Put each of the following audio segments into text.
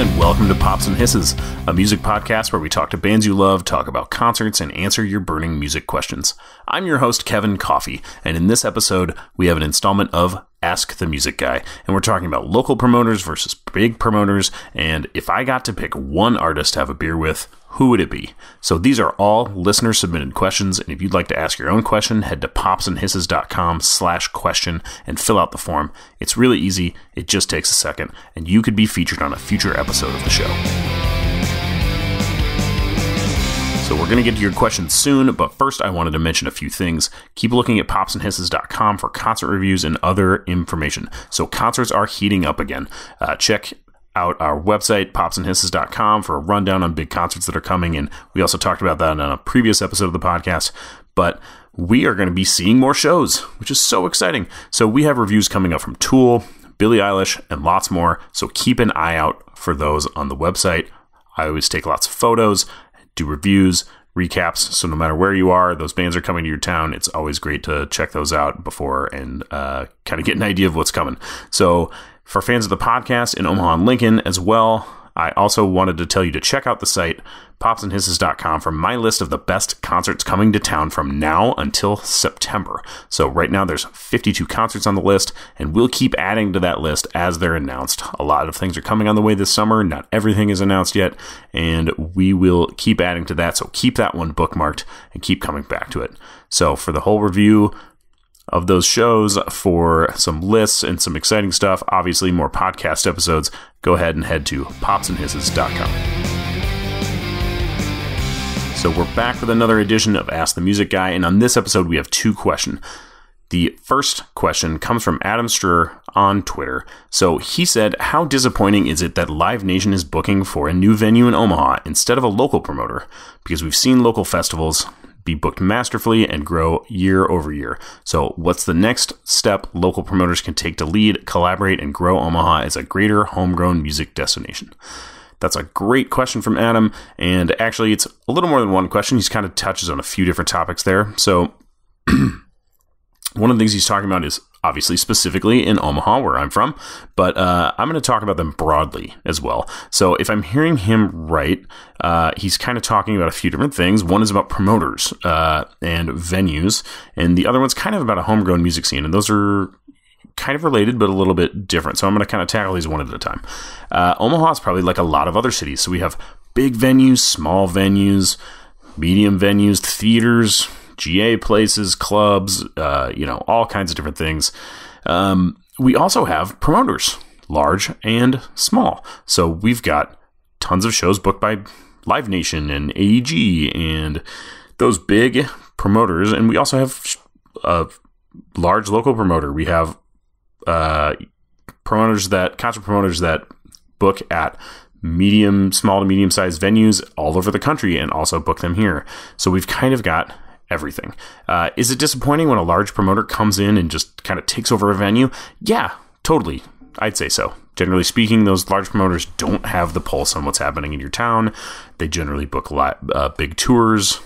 everyone, and welcome to Pops and Hisses, a music podcast where we talk to bands you love, talk about concerts, and answer your burning music questions. I'm your host, Kevin Coffey, and in this episode, we have an installment of Ask the Music Guy, and we're talking about local promoters versus big promoters, and if I got to pick one artist to have a beer with, who would it be? So these are all listener submitted questions, and if you'd like to ask your own question, head to popsandhisses.com slash question and fill out the form. It's really easy, it just takes a second, and you could be featured on a future episode of the show. So we're going to get to your questions soon, but first I wanted to mention a few things. Keep looking at popsandhisses.com for concert reviews and other information. So concerts are heating up again. Uh, check out our website, popsandhisses.com, for a rundown on big concerts that are coming. And we also talked about that on a previous episode of the podcast. But we are going to be seeing more shows, which is so exciting. So we have reviews coming up from Tool, Billie Eilish, and lots more. So keep an eye out for those on the website. I always take lots of photos, do reviews, recaps. So no matter where you are, those bands are coming to your town. It's always great to check those out before and uh, kind of get an idea of what's coming. So for fans of the podcast in Omaha and Lincoln as well, I also wanted to tell you to check out the site, popsandhisses.com, for my list of the best concerts coming to town from now until September. So, right now, there's 52 concerts on the list, and we'll keep adding to that list as they're announced. A lot of things are coming on the way this summer. Not everything is announced yet, and we will keep adding to that. So, keep that one bookmarked and keep coming back to it. So, for the whole review, of those shows for some lists and some exciting stuff, obviously more podcast episodes, go ahead and head to popsandhisses.com. So we're back with another edition of Ask the Music Guy, and on this episode we have two questions. The first question comes from Adam Strur on Twitter. So he said, How disappointing is it that Live Nation is booking for a new venue in Omaha instead of a local promoter? Because we've seen local festivals be booked masterfully and grow year over year. So, what's the next step local promoters can take to lead, collaborate, and grow Omaha as a greater homegrown music destination? That's a great question from Adam. And actually, it's a little more than one question. He's kind of touches on a few different topics there. So, one of the things he's talking about is obviously specifically in Omaha, where I'm from, but uh, I'm going to talk about them broadly as well. So if I'm hearing him right, uh, he's kind of talking about a few different things. One is about promoters uh, and venues, and the other one's kind of about a homegrown music scene, and those are kind of related but a little bit different. So I'm going to kind of tackle these one at a time. Uh, Omaha is probably like a lot of other cities. So we have big venues, small venues, medium venues, theaters, GA places, clubs, uh, you know, all kinds of different things. Um, we also have promoters, large and small. So we've got tons of shows booked by Live Nation and AEG and those big promoters. And we also have a large local promoter. We have uh, promoters that, concert promoters that book at medium, small to medium sized venues all over the country and also book them here. So we've kind of got everything. Uh, is it disappointing when a large promoter comes in and just kind of takes over a venue? Yeah, totally. I'd say so. Generally speaking, those large promoters don't have the pulse on what's happening in your town. They generally book a lot, uh, big tours.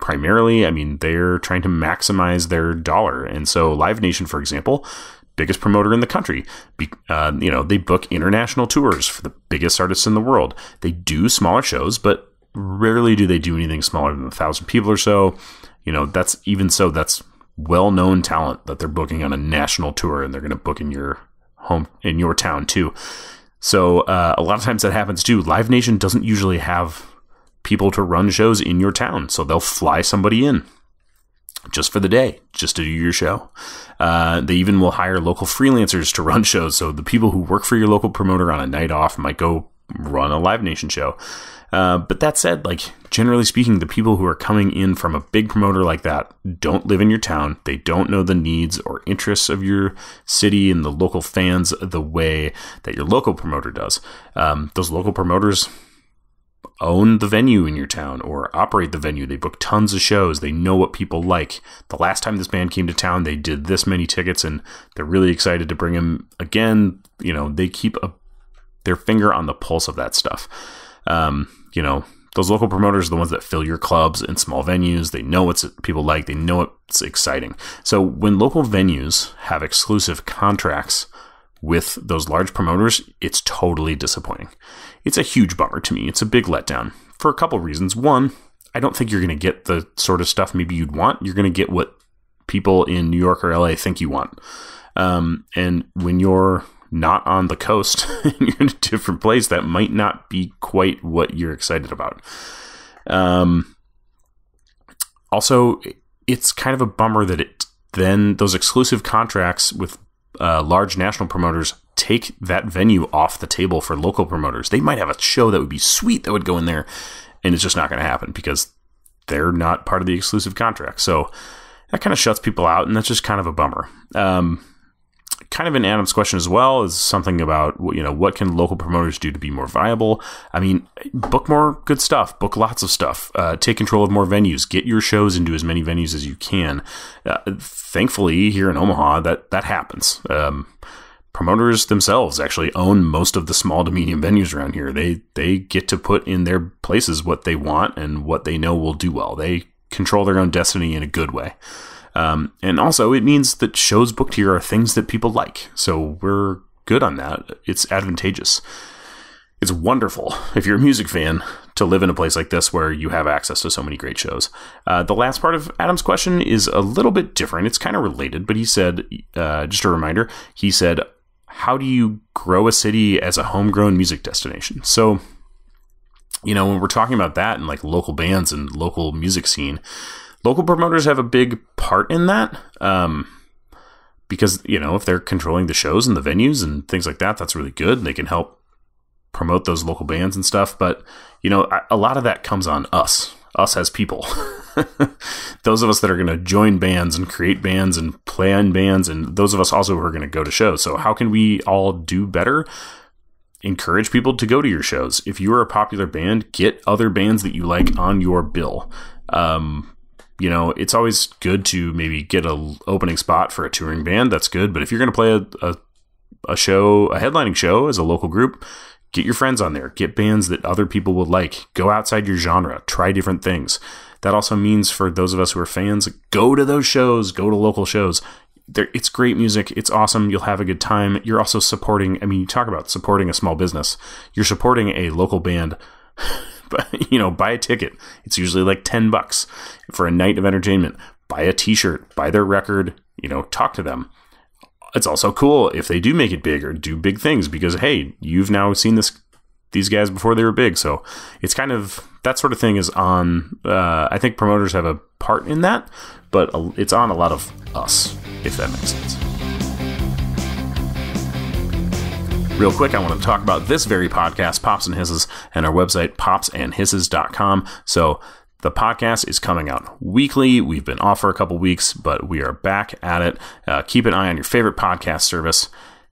Primarily, I mean, they're trying to maximize their dollar. And so, Live Nation, for example, biggest promoter in the country. Be, uh, you know, they book international tours for the biggest artists in the world. They do smaller shows, but rarely do they do anything smaller than a thousand people or so. You know, that's even so, that's well known talent that they're booking on a national tour and they're going to book in your home, in your town too. So uh, a lot of times that happens too. Live Nation doesn't usually have people to run shows in your town, so they'll fly somebody in just for the day, just to do your show. Uh, they even will hire local freelancers to run shows. So the people who work for your local promoter on a night off might go run a Live Nation show. Uh, but that said, like generally speaking, the people who are coming in from a big promoter like that don't live in your town. They don't know the needs or interests of your city and the local fans the way that your local promoter does. Um, those local promoters own the venue in your town or operate the venue. They book tons of shows. They know what people like. The last time this band came to town, they did this many tickets and they're really excited to bring them again. You know, they keep a, their finger on the pulse of that stuff. Um, you know, those local promoters are the ones that fill your clubs and small venues. They know what people like. They know it's exciting. So when local venues have exclusive contracts with those large promoters, it's totally disappointing. It's a huge bummer to me. It's a big letdown for a couple reasons. One, I don't think you're going to get the sort of stuff maybe you'd want. You're going to get what people in New York or LA think you want. Um, and when you're not on the coast you're in a different place, that might not be quite what you're excited about. Um, also, it's kind of a bummer that it then those exclusive contracts with uh, large national promoters take that venue off the table for local promoters. They might have a show that would be sweet that would go in there, and it's just not going to happen because they're not part of the exclusive contract. So that kind of shuts people out, and that's just kind of a bummer. Um, kind of in Adam's question as well is something about you know what can local promoters do to be more viable. I mean, book more good stuff, book lots of stuff, uh, take control of more venues, get your shows into as many venues as you can. Uh, thankfully, here in Omaha, that that happens. Um, promoters themselves actually own most of the small to medium venues around here. They they get to put in their places what they want and what they know will do well. They control their own destiny in a good way. Um, and also, it means that shows booked here are things that people like. So we're good on that. It's advantageous. It's wonderful if you're a music fan to live in a place like this where you have access to so many great shows. Uh, the last part of Adam's question is a little bit different. It's kind of related, but he said, uh, just a reminder, he said, How do you grow a city as a homegrown music destination? So, you know, when we're talking about that and like local bands and local music scene, local promoters have a big part in that. Um, because, you know, if they're controlling the shows and the venues and things like that, that's really good. They can help promote those local bands and stuff. But, you know, a lot of that comes on us, us as people. those of us that are going to join bands and create bands and plan bands, and those of us also who are going to go to shows. So, how can we all do better? Encourage people to go to your shows. If you are a popular band, get other bands that you like on your bill. Um, you know, it's always good to maybe get a opening spot for a touring band. That's good. But if you're going to play a, a, a show, a headlining show as a local group, get your friends on there. Get bands that other people would like. Go outside your genre. Try different things. That also means for those of us who are fans, go to those shows. Go to local shows. They're, it's great music. It's awesome. You'll have a good time. You're also supporting. I mean, you talk about supporting a small business. You're supporting a local band you know, buy a ticket. It's usually like 10 bucks for a night of entertainment. Buy a t-shirt, buy their record, you know, talk to them. It's also cool if they do make it big or do big things because hey, you've now seen this these guys before they were big. So it's kind of that sort of thing is on. Uh, I think promoters have a part in that, but it's on a lot of us, if that makes sense. Real quick, I want to talk about this very podcast, Pops and Hisses, and our website, popsandhisses.com. So the podcast is coming out weekly. We've been off for a couple weeks, but we are back at it. Uh, keep an eye on your favorite podcast service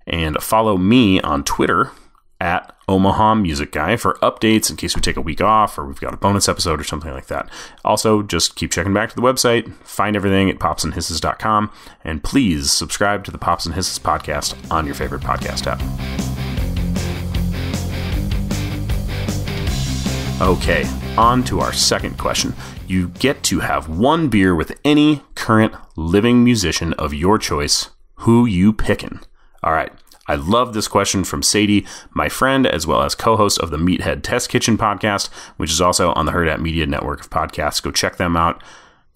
and follow me on Twitter at Omaha Music Guy for updates in case we take a week off or we've got a bonus episode or something like that. Also, just keep checking back to the website, find everything at popsandhisses.com, and please subscribe to the Pops and Hisses podcast on your favorite podcast app. Okay, on to our second question. You get to have one beer with any current living musician of your choice. Who you picking? All right. I love this question from Sadie, my friend, as well as co host of the Meathead Test Kitchen podcast, which is also on the Hurrdat Media network of podcasts. Go check them out.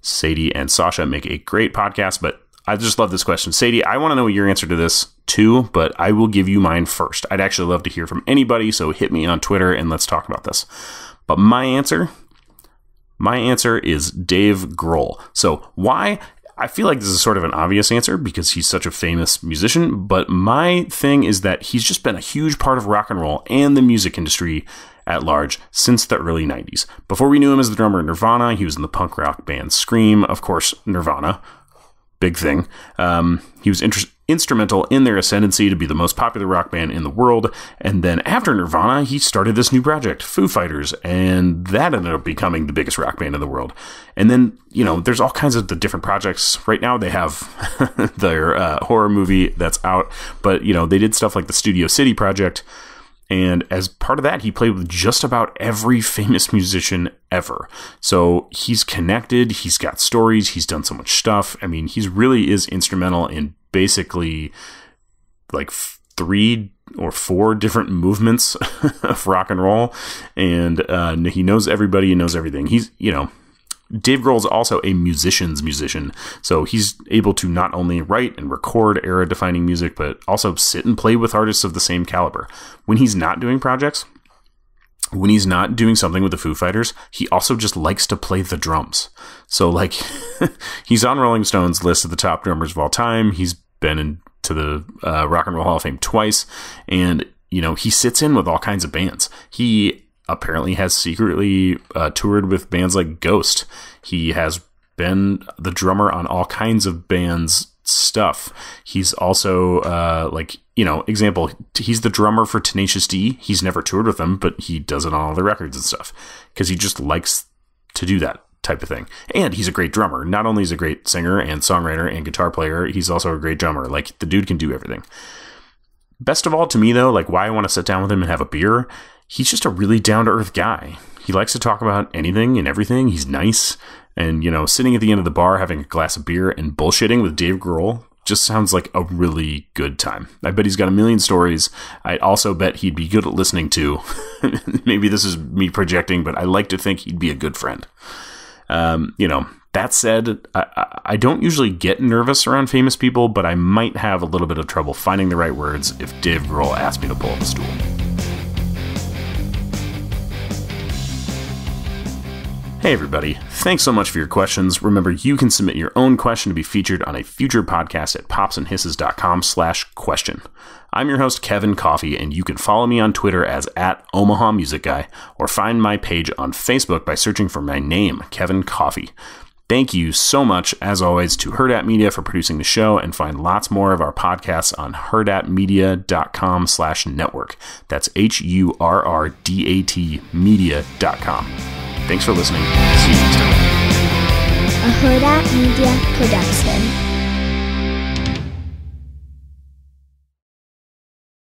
Sadie and Sasha make a great podcast, but I just love this question. Sadie, I want to know your answer to this too, but I will give you mine first. I'd actually love to hear from anybody, so hit me on Twitter and let's talk about this. But my answer, my answer is Dave Grohl. So why? I feel like this is sort of an obvious answer because he's such a famous musician, but my thing is that he's just been a huge part of rock and roll and the music industry at large since the early 90s. Before we knew him as the drummer in Nirvana, he was in the punk rock band Scream, of course, Nirvana, big thing. Um, he was inter- instrumental in their ascendancy to be the most popular rock band in the world. And then after Nirvana, he started this new project, Foo Fighters, and that ended up becoming the biggest rock band in the world. And then, you know, there's all kinds of the different projects. Right now, they have their uh, horror movie that's out, but, you know, they did stuff like the Studio City project and as part of that, he played with just about every famous musician ever. So he's connected, he's got stories, he's done so much stuff. I mean, he's really is instrumental in basically like three or four different movements of rock and roll, and uh, he knows everybody. He knows everything. He's you know Dave Grohl is also a musician's musician, so he's able to not only write and record era defining music, but also sit and play with artists of the same caliber. When he's not doing projects, when he's not doing something with the Foo Fighters, he also just likes to play the drums. So, like, he's on Rolling Stone's list of the top drummers of all time. He's been into the uh, Rock and Roll Hall of Fame twice, and you know he sits in with all kinds of bands. He apparently has secretly uh, toured with bands like Ghost. He has been the drummer on all kinds of bands stuff. He's also uh, like you know, example, he's the drummer for Tenacious D. He's never toured with them, but he does it on all the records and stuff because he just likes to do that type of thing. And he's a great drummer. Not only is a great singer and songwriter and guitar player, he's also a great drummer. Like the dude can do everything. Best of all to me though, like why I want to sit down with him and have a beer he's just a really down to earth guy. He likes to talk about anything and everything. He's nice. And, you know, sitting at the end of the bar having a glass of beer and bullshitting with Dave Grohl just sounds like a really good time. I bet he's got a million stories. I also bet he'd be good at listening to. Maybe this is me projecting, but I like to think he'd be a good friend. Um, you know, that said, I, I, don't usually get nervous around famous people, but I might have a little bit of trouble finding the right words if Dave Grohl asked me to pull up a stool. Hey, everybody. Thanks so much for your questions. Remember, you can submit your own question to be featured on a future podcast at popsandhisses.com slash question. I'm your host, Kevin Coffey, and you can follow me on Twitter as at Omaha Music Guy or find my page on Facebook by searching for my name, Kevin Coffey. Thank you so much, as always, to Hurrdat Media for producing the show, and find lots more of our podcasts on hurrdatmedia.com slash network. That's H-U-R-R-D-A-T media.com. Thanks for listening. See you next time. A Hurrdat Media Production.